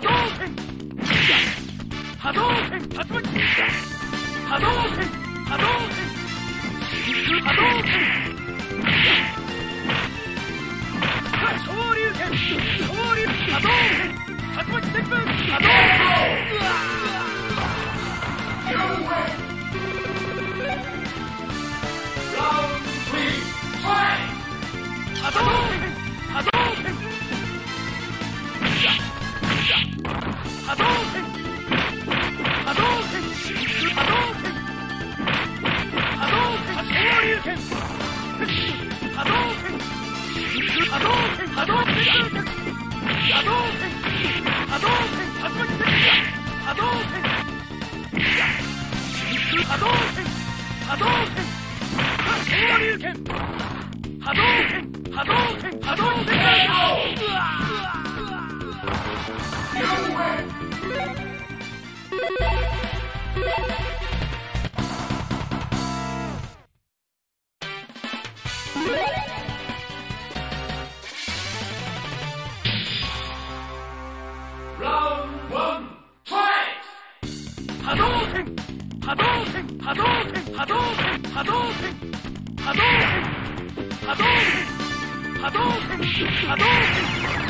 波動拳波動拳波動拳波動拳波動拳波動拳昇竜拳昇竜波動拳竜巻旋風波動拳 Round three, fight! 波動拳波動拳波動拳波動拳波動拳波動拳昇竜拳波動拳波動拳波動拳波動拳波動拳竜巻旋風波動拳波動拳波動拳昇竜拳波動拳波動拳波動拳波動拳波動拳波動拳波動拳波動拳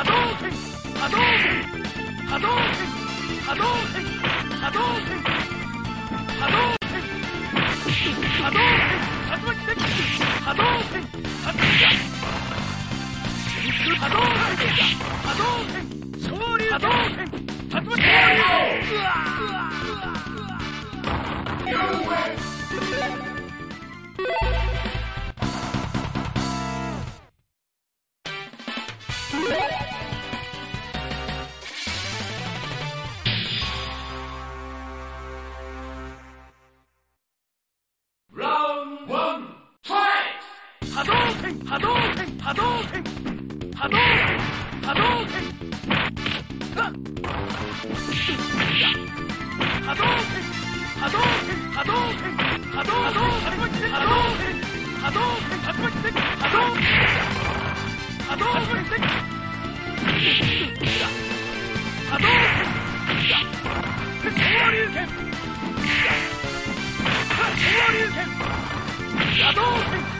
波動拳波動拳波動拳波動拳波動拳波動拳波動拳波動拳波動拳竜巻旋風波動拳竜波動拳波動拳波動拳波動拳波動拳波動拳波動拳はっ波動拳波動拳波動拳波動拳波動拳波動拳波動拳波動拳波動拳波動拳波動拳昇竜拳昇竜拳波動拳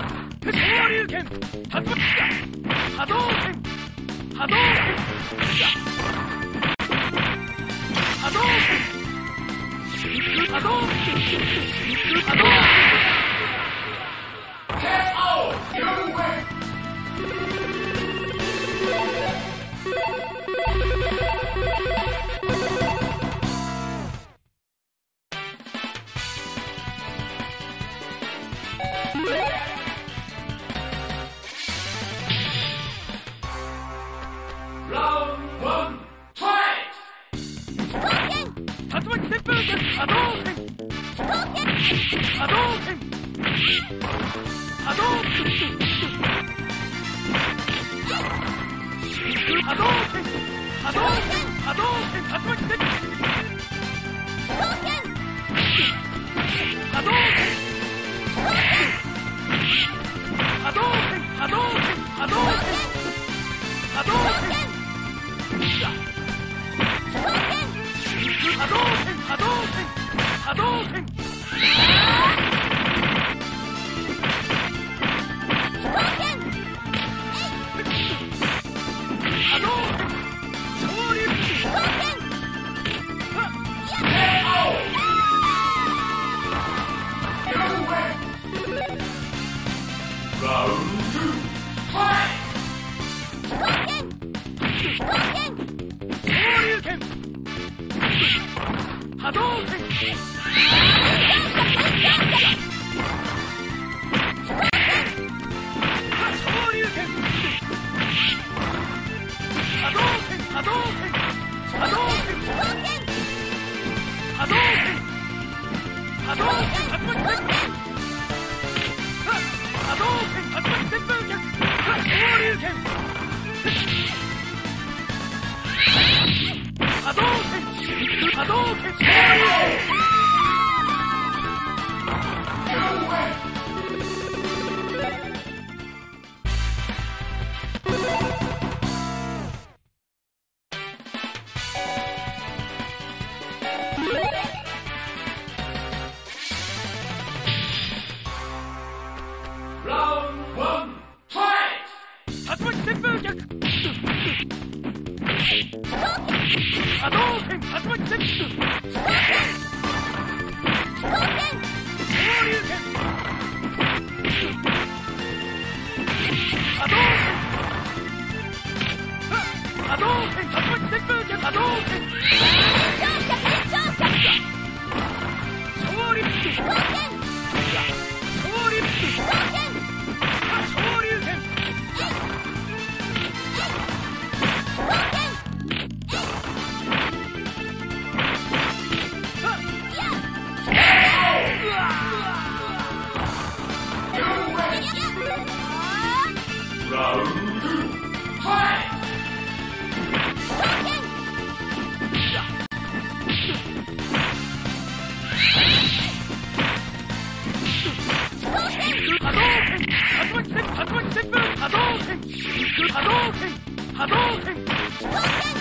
昇竜拳竜巻波動拳波動拳波動拳波動拳波動拳波動拳波動拳波動拳波動波動拳一挙稼働決勝 Round 動拳。波動拳。波動拳。波動拳。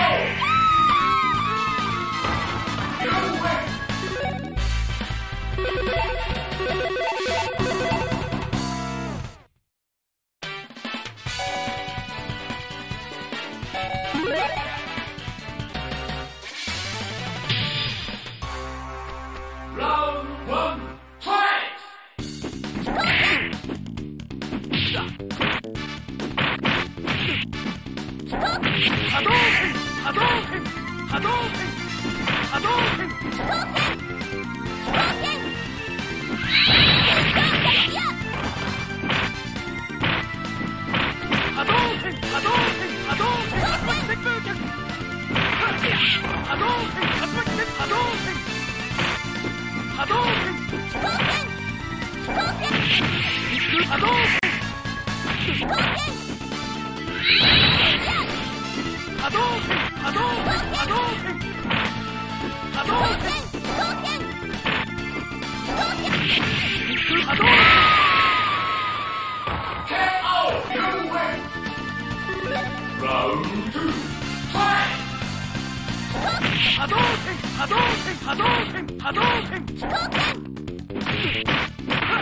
Oh! 波動波動波動波動波動波動波動波動波動波動波動波動波動波動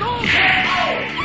oh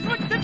What would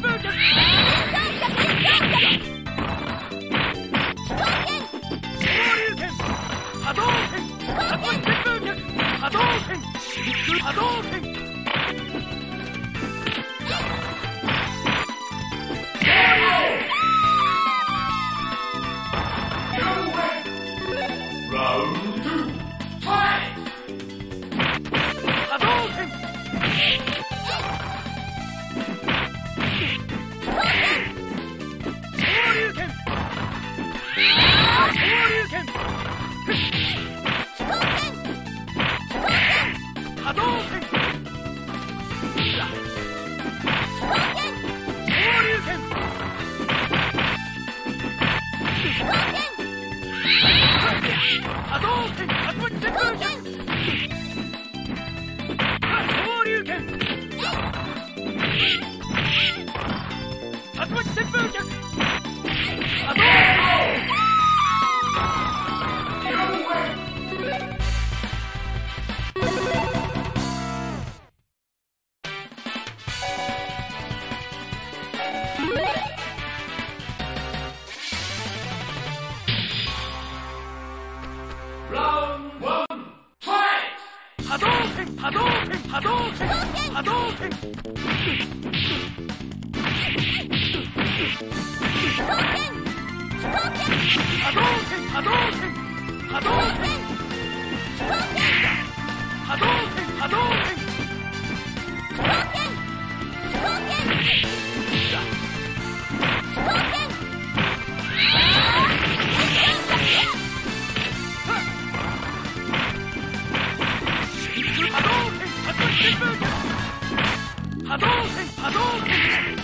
波動拳波動拳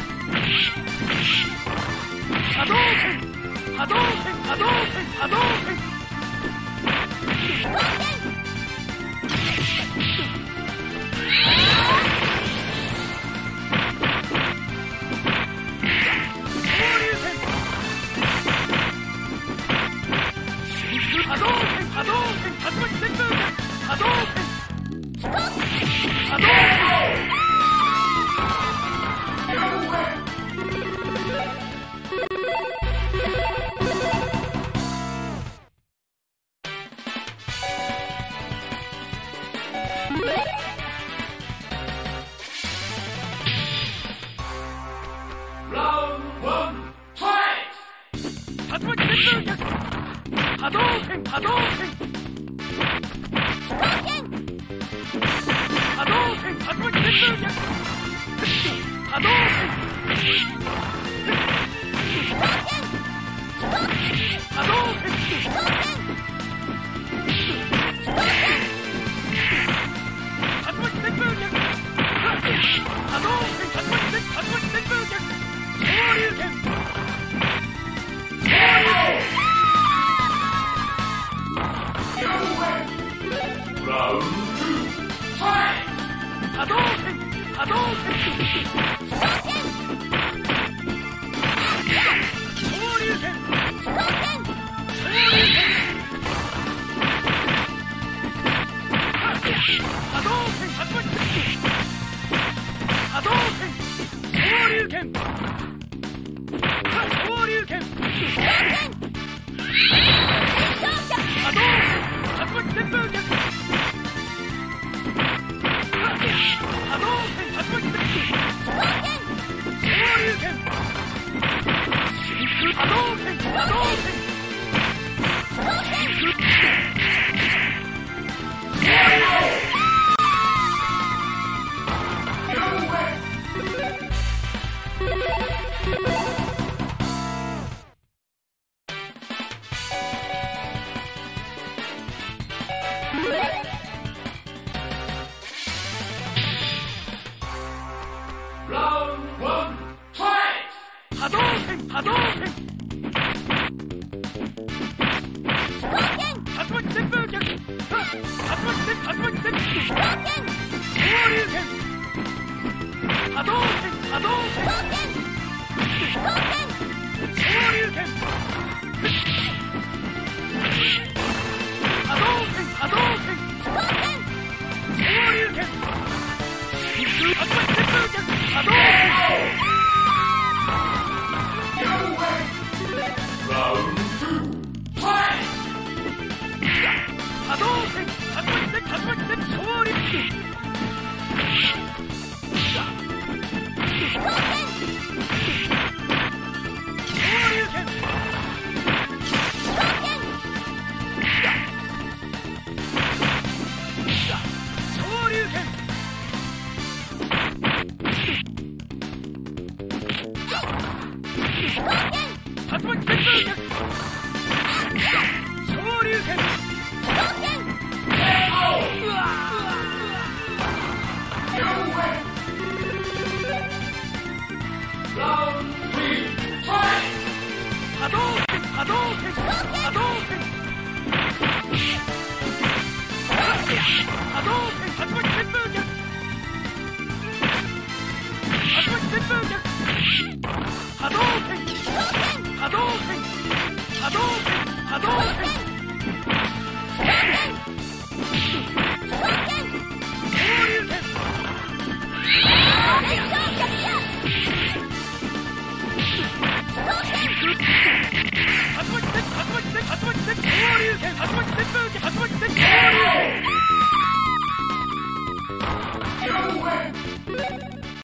波動拳波動拳波動拳波動拳 Hadouken! Thank you. 動波動竜